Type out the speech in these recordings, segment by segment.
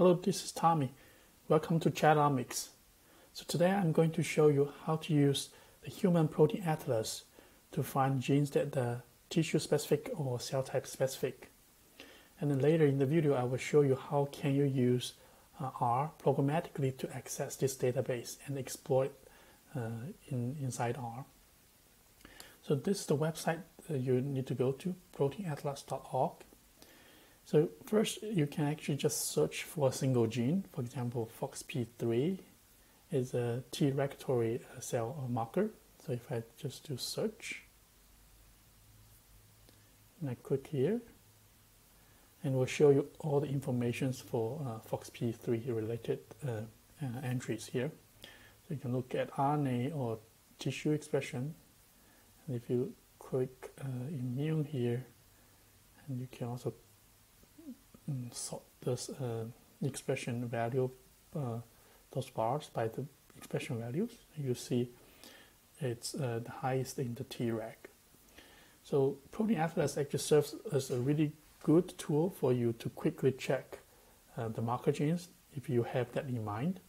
Hello, this is Tommy. Welcome to Chatomics. So today I'm going to show you how to use the Human Protein Atlas to find genes that are tissue specific or cell type specific. And then later in the video I will show you how can you use uh, R programmatically to access this database and exploit uh, in, inside R. So this is the website you need to go to, proteinatlas.org. So first, you can actually just search for a single gene. For example, FOXP3 is a T regulatory uh, cell marker. So if I just do search, and I click here, and we'll show you all the information for uh, FOXP3 related uh, uh, entries here. So you can look at RNA or tissue expression. And if you click uh, immune here, and you can also sort this uh, expression value, uh, those bars by the expression values. You see it's uh, the highest in the Treg. So Protein Atlas actually serves as a really good tool for you to quickly check uh, the marker genes if you have that in mind.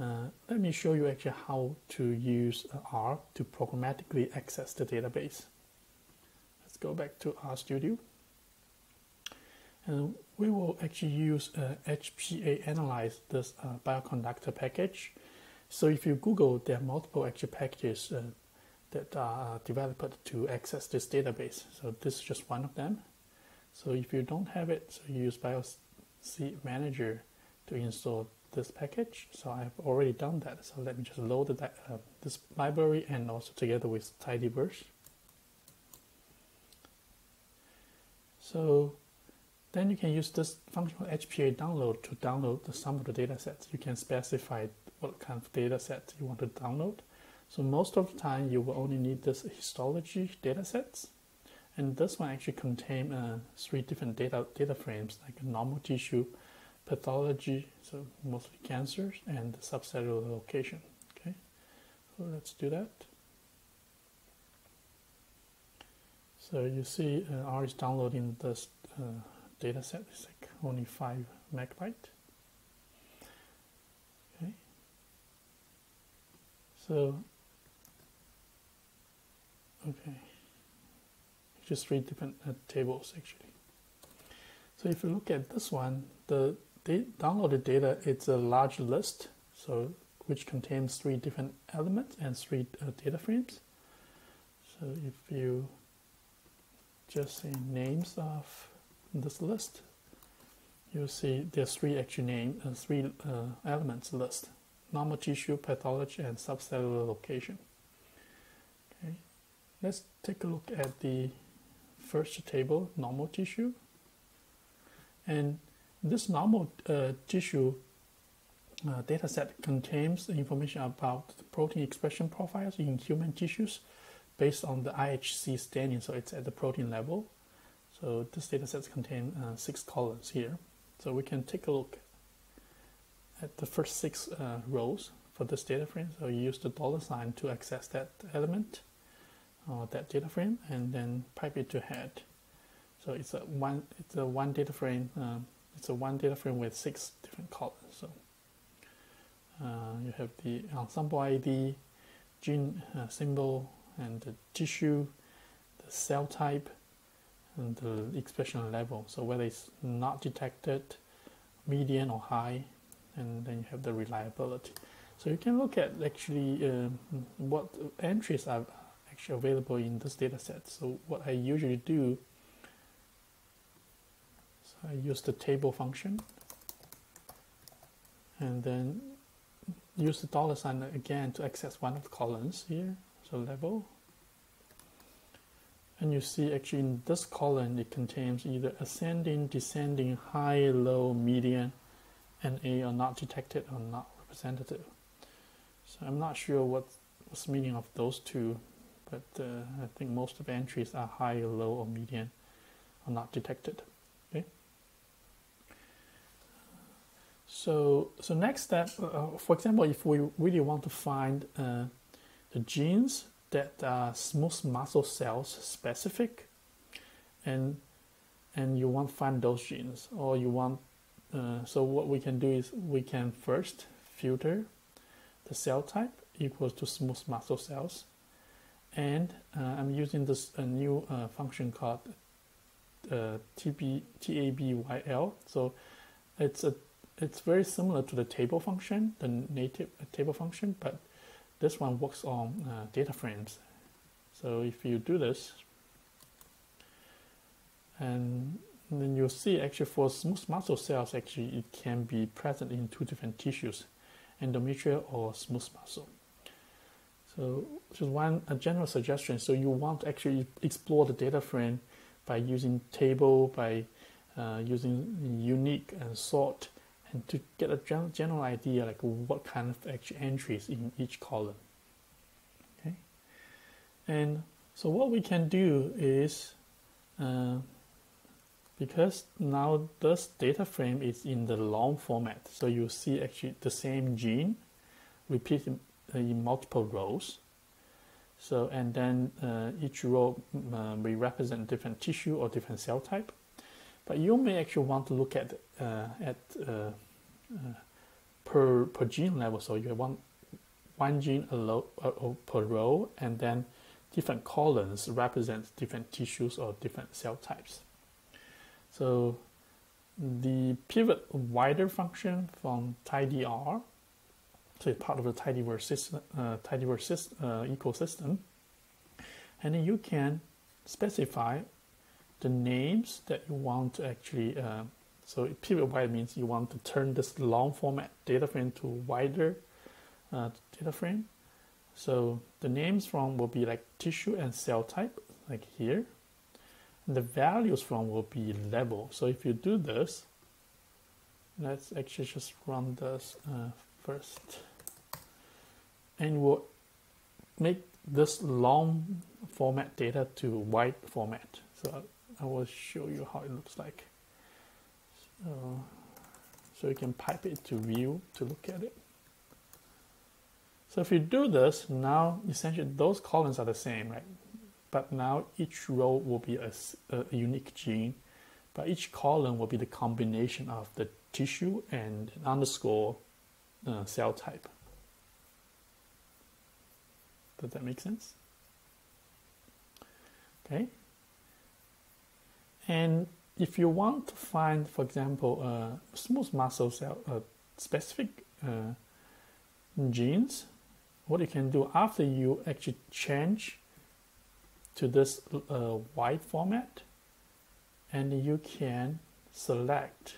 Uh, let me show you actually how to use R to programmatically access the database. Let's go back to RStudio. And we will actually use uh, HPAanalyze this uh, bioconductor package. So if you Google, there are multiple actual packages uh, that are developed to access this database. So this is just one of them. So if you don't have it, so you use BiocManager to install this package. So I've already done that. So let me just load the, uh, this library and also together with tidyverse. So then you can use this functional HPA download to download the sum of the data sets. You can specify what kind of data set you want to download. So most of the time you will only need this histology data sets. And this one actually contains uh, three different data, data frames like normal tissue, pathology, so mostly cancers, and the subcellular location. Okay, so let's do that. So you see uh, R is downloading this uh, data set is like only 5 megabyte. Okay. So, okay. Just three different uh, tables actually. So if you look at this one, the downloaded data, it's a large list, so which contains three different elements and three uh, data frames. So if you just say names of this list, you'll see there's three actual name, uh, three uh, elements list, normal tissue, pathology, and subcellular location. Okay, let's take a look at the first table, normal tissue. And this normal uh, tissue uh, data set contains information about protein expression profiles in human tissues based on the IHC staining, so it's at the protein level. So this data sets contain uh, six columns here. So we can take a look at the first six uh, rows for this data frame. So you use the dollar sign to access that element or that data frame and then pipe it to head. So it's a one it's a one data frame um, it's a one data frame with six different columns. So uh, you have the Ensembl ID, gene uh, symbol, and the tissue, the cell type, the expression level. So whether it's not detected, median or high, and then you have the reliability. So you can look at actually uh, what entries are actually available in this data set. So what I usually do, so I use the table function and then use the dollar sign again to access one of the columns here, so level and you see actually in this column, it contains either ascending, descending, high, low, median, and A are not detected or not representative. So I'm not sure what, what's the meaning of those two, but uh, I think most of the entries are high, low, or median are not detected. Okay. So, so next step, uh, for example, if we really want to find uh, the genes that are smooth muscle cells specific and and you want to find those genes or you want uh, so what we can do is we can first filter the cell type equals to smooth muscle cells and uh, I'm using this a new uh, function called uh, TB, TABYL so it's a it's very similar to the table function the native table function but this one works on uh, data frames. So if you do this and then you'll see actually for smooth muscle cells actually it can be present in two different tissues endometrial or smooth muscle so just one a general suggestion. So you want to actually explore the data frame by using table by uh, using unique and sort and to get a gen general idea like what kind of actual entries in each column. Okay? And so what we can do is uh, because now this data frame is in the long format so you see actually the same gene repeated in multiple rows. So and then uh, each row uh, may represent different tissue or different cell type but you may actually want to look at uh, at uh, uh, per per gene level. So you want one gene a uh, per row and then different columns represent different tissues or different cell types. So the pivot wider function from tidyr, so it's part of the tidyverse system, uh, tidyverse uh, ecosystem, and then you can specify the names that you want to actually. Uh, so pivot wide means you want to turn this long format data frame to wider uh, data frame. So the names from will be like tissue and cell type, like here And the values from will be level. So if you do this, let's actually just run this uh, first. And we'll make this long format data to wide format. So I will show you how it looks like. So, so you can pipe it to view to look at it. So if you do this, now essentially those columns are the same, right? but now each row will be a, a, unique gene, but each column will be the combination of the tissue and underscore uh, cell type. Does that make sense? Okay. And if you want to find, for example, uh, smooth muscle cell uh, specific uh, genes, what you can do after you actually change to this uh, wide format and you can select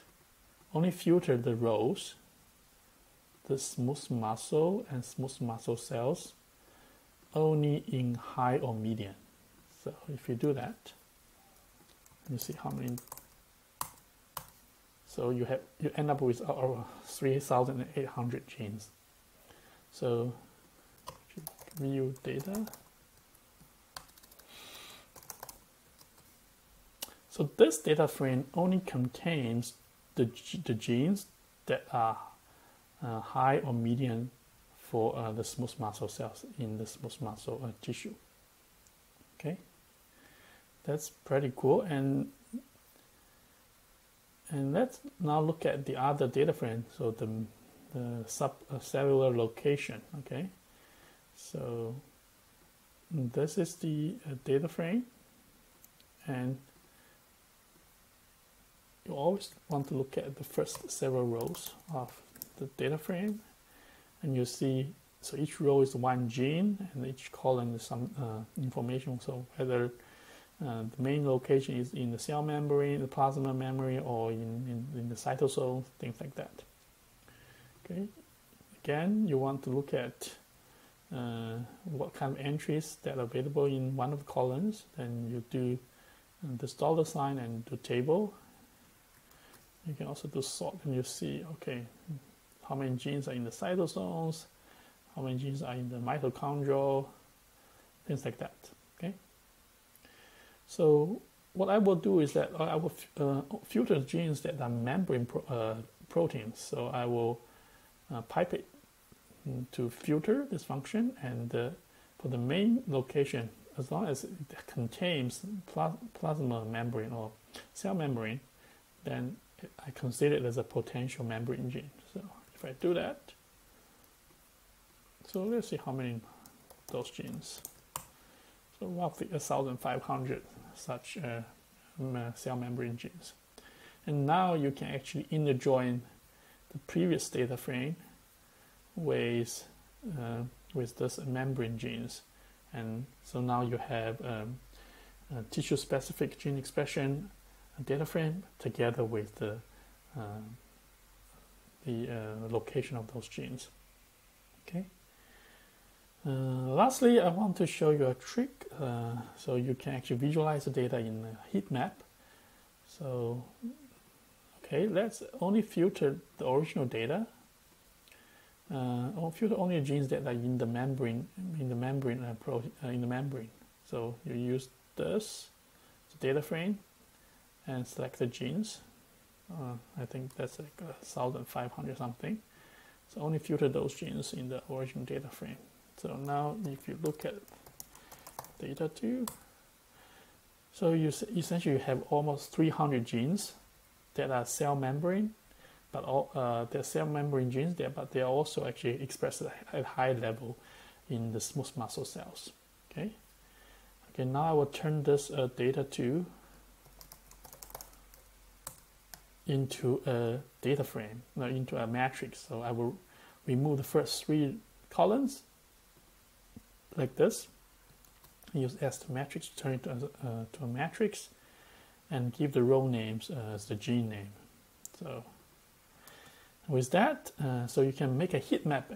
only filter the rows the smooth muscle and smooth muscle cells only in high or median. so if you do that you see how many. So you have you end up with over 3800 genes. So view data. So this data frame only contains the, the genes that are uh, high or median for uh, the smooth muscle cells in the smooth muscle uh, tissue. Okay, that's pretty cool. And and let's now look at the other data frame. So the the subcellular location. Okay, so this is the uh, data frame, and you always want to look at the first several rows of the data frame and you see so each row is one gene and each column is some uh, information so whether uh, the main location is in the cell membrane, the plasma membrane, or in, in, in the cytosol, things like that. Okay. Again, you want to look at uh, what kind of entries that are available in one of the columns. Then you do uh, this dollar sign and do table, you can also do sort and you see, okay, how many genes are in the cytosomes, how many genes are in the mitochondrial, things like that, okay? So what I will do is that I will uh, filter genes that are membrane pro uh, proteins. So I will uh, pipe it to filter this function and uh, for the main location, as long as it contains plasma membrane or cell membrane, then I consider it as a potential membrane gene. So if I do that, so let's see how many those genes. Roughly 1,500 such uh, cell membrane genes. And now you can actually inner join the previous data frame with, uh, with this membrane genes. And so now you have um, tissue-specific gene expression data frame together with the, uh, the uh, location of those genes. Okay. Uh, lastly, I want to show you a trick uh, so you can actually visualize the data in a heat map. So, okay, let's only filter the original data. Uh, filter only genes that are in the membrane, in the membrane, uh, pro, uh, in the membrane. So you use this the data frame and select the genes. I think that's like 1500 something. So only filter those genes in the original data frame. So now if you look at data 2, so you essentially you have almost 300 genes that are cell membrane, but all uh, they're cell membrane genes there, but they are also actually expressed at high level in the smooth muscle cells. Okay. Okay. Now I will turn this uh, data two into a data frame, no, into a matrix. So I will remove the first three columns like this. Use S to matrix to turn it to, uh, to a matrix and give the row names as the gene name. So with that, uh, so you can make a heat map.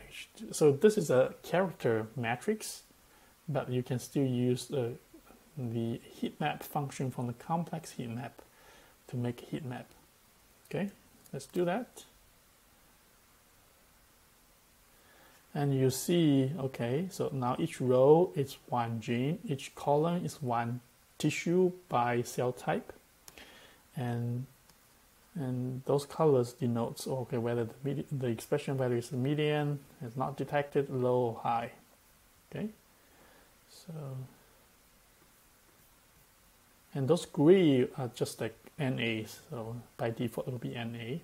So this is a character matrix, but you can still use the, the heat map function from the ComplexHeatmap to make a heat map. Okay, let's do that. And you see, okay, so now each row is one gene, each column is one tissue by cell type. And and those colors denotes okay whether the, the expression value is median, is not detected, low or high. Okay, so and those gray are just like NA, so by default it will be NA.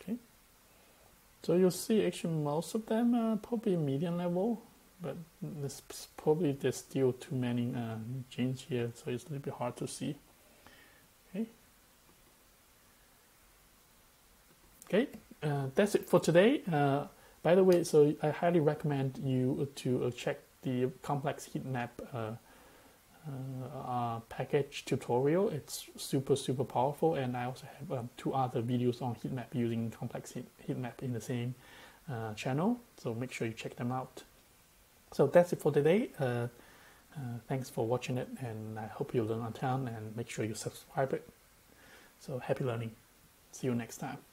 Okay, so you'll see actually most of them are probably median level, but this probably there's still too many uh, genes here, so it's a little bit hard to see. Okay. Okay, uh, that's it for today. Uh, by the way, so I highly recommend you to uh, check the ComplexHeatmap uh, uh, package tutorial. It's super, super powerful. And I also have um, two other videos on heat map using complex heat, heat map in the same uh, channel. So make sure you check them out. So that's it for today. Uh, uh thanks for watching it. And I hope you learn a ton and make sure you subscribe it. So happy learning. See you next time.